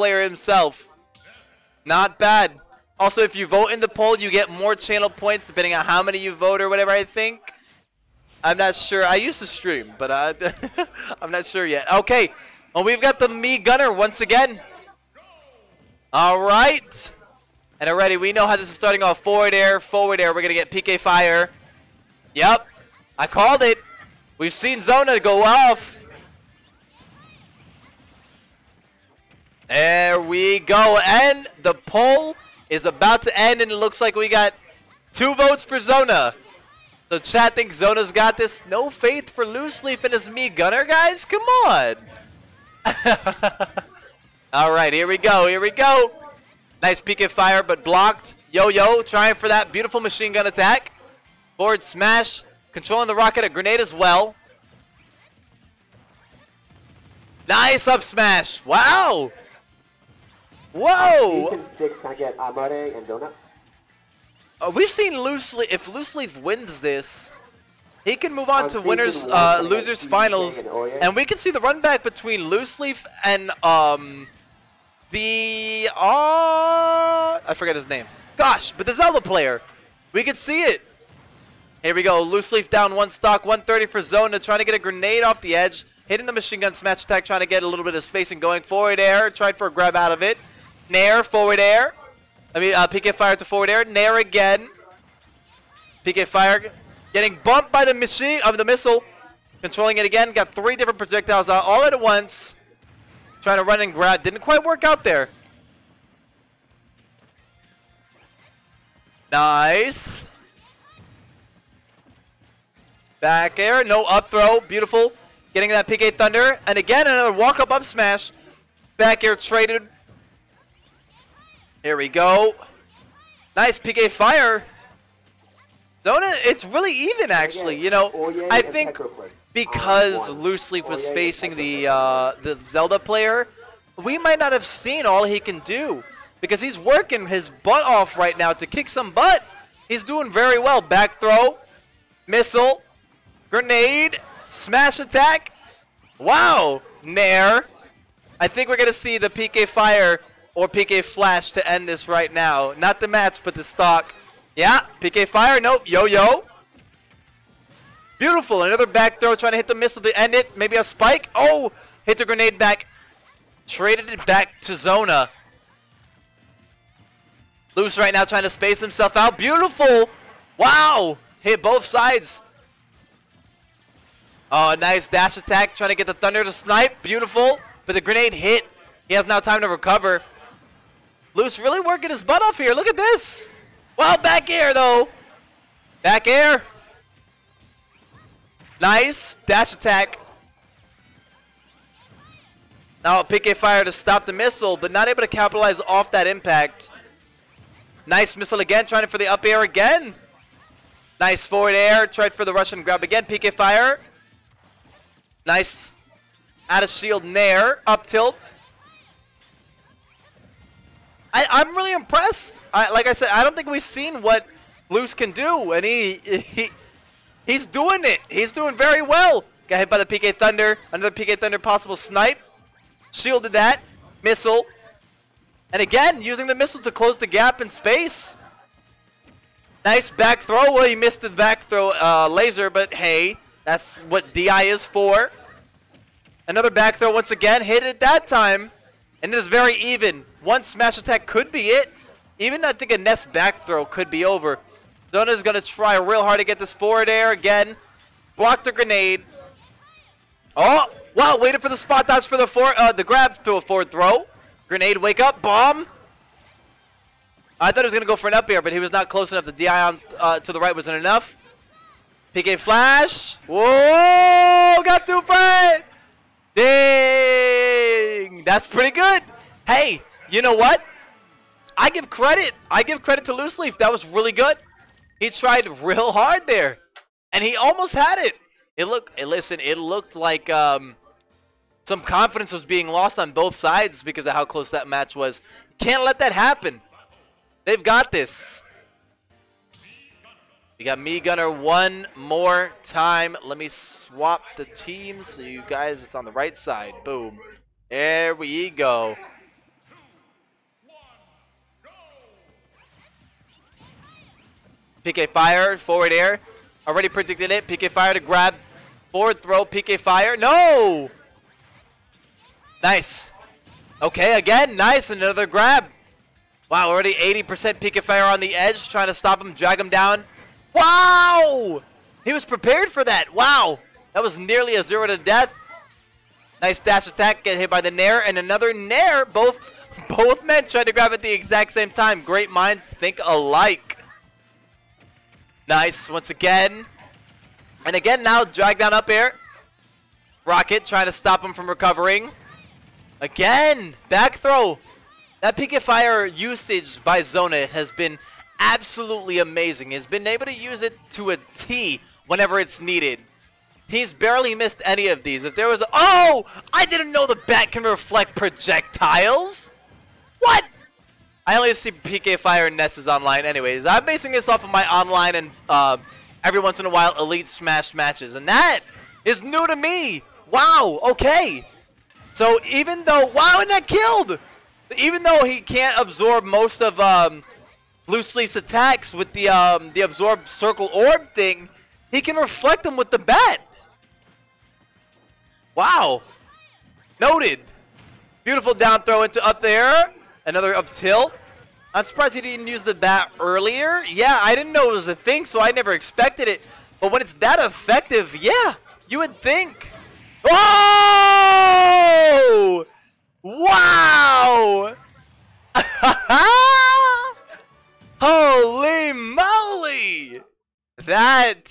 player himself. Not bad. Also, if you vote in the poll, you get more channel points depending on how many you vote or whatever, I think. I'm not sure. I used to stream, but uh, I'm not sure yet. Okay, well, we've got the Mii Gunner once again. All right. And already we know how this is starting off. Forward air, forward air. We're going to get PK Fire. Yep. I called it. We've seen Zona go off. There we go. And the poll is about to end, and it looks like we got two votes for Zona. So chat thinks Zona's got this. No faith for Loose Leaf and his Mii Gunner, guys? Come on. All right, here we go. Here we go. Nice PK fire, but blocked. Yo-Yo trying for that beautiful machine gun attack. Forward smash. Controlling the rocket, a grenade as well. Nice up smash. Wow. Whoa! Season 6 can I get Amare and Donut? Uh, we've seen Loose Leaf, if Loose Leaf wins this, he can move on On to winners, one, uh, can I get losers finals, and and we can see the run back between Loose Leaf and um, the uh, I forget his name. Gosh, but the Zelda player, we can see it. Here we go, Loose Leaf down one stock, 130 for Zona, trying to get a grenade off the edge, hitting the machine gun smash attack, trying to get a little bit of spacing going. Forward air, tried for a grab out of it. Nair, forward air. I mean, uh, PK fire to forward air. Nair again. PK fire getting bumped by the machine of the missile. Controlling it again. Got three different projectiles out all at once. Trying to run and grab. Didn't quite work out there. Nice. Back air. No up throw. Beautiful. Getting that PK Thunder. And again, another walk up up smash. Back air traded. Here we go. Nice PK fire. Zona, it's really even actually. You know, I think because. Loose Leaf was facing the uh, the Zelda player, we might not have seen all he can do because he's working his butt off right now to kick some butt. He's doing very well. Back throw, missile, grenade, smash attack. Wow, Nair. I think we're gonna see the PK Fire or PK Flash to end this right now. Not the match, but the stock. Yeah, PK Fire. Nope. Yo-yo. Beautiful. Another back throw trying to hit the missile to end it. Maybe a spike. Oh, hit the grenade back. Traded it back to Zona. Loose right now trying to space himself out. Beautiful. Wow. Hit both sides. Oh, nice dash attack. Trying to get the Thunder to snipe. Beautiful. But the grenade hit. He has now time to recover. Loose really working his butt off here. Look at this. Well, back air, though. Back air. Nice. Dash attack. Now PK fire to stop the missile, but not able to capitalize off that impact. Nice missile again, trying for the up air again. Nice forward air, tried for the Russian grab again. PK fire. Nice out of shield nair, up tilt. I, I'm really impressed. I, like I said, I don't think we've seen what Loose can do, and he, he he's doing it. He's doing very well. Got hit by the PK Thunder. Another PK Thunder possible snipe. Shielded that. Missile. And again, using the missile to close the gap in space. Nice back throw. Well, he missed the back throw uh, laser, but hey, that's what DI is for. Another back throw once again. Hit it that time. And it is very even. One smash attack could be it. Even I think a Ness back throw could be over. Zona's going to try real hard to get this forward air again. Block the grenade. Oh, wow, waited for the spot dodge for the for, uh, the grab to a forward throw. Grenade, wake up, bomb. I thought he was going to go for an up air, but he was not close enough. The DI on, uh, to the right wasn't enough. PK flash. Whoa, got two frame. Ding! That's pretty good. Hey, you know what? I give credit. I give credit to Loose Leaf. That was really good. He tried real hard there, and he almost had it. It looked. Listen, it looked like um, some confidence was being lost on both sides because of how close that match was. Can't let that happen. They've got this. We got Mii Gunner one more time. Let me swap the teams so you guys, it's on the right side. Boom. There we go. PK Fire, forward air. Already predicted it. PK Fire to grab. Forward throw, PK Fire. No! Nice. Okay, again, nice. Another grab. Wow, already 80% PK Fire on the edge. Trying to stop him, drag him down. Wow! He was prepared for that. Wow. That was nearly a zero to death. Nice dash attack, get hit by the Nair, and another Nair. Both both men tried to grab at the exact same time. Great minds think alike. Nice, once again. And again now, drag down up air. Rocket trying to stop him from recovering. Again, back throw. That PK Fire usage by Zona has been absolutely amazing. He's been able to use it to a T whenever it's needed. He's barely missed any of these. If there was a- Oh! I didn't know the bat can reflect projectiles! What? I only see PK Fire and Nesses online anyways. I'm basing this off of my online and uh, every once in a while Elite Smash matches. And that is new to me! Wow, okay. So even though- Wow, and that killed! Even though he can't absorb most of um, Loose Leaf's attacks with the um, the absorb circle orb thing, he can reflect them with the bat. Wow. Noted. Beautiful down throw into up there. Another up tilt. I'm surprised he didn't use the bat earlier. Yeah, I didn't know it was a thing, so I never expected it. But when it's that effective, yeah, you would think. Oh! Wow! Holy moly! That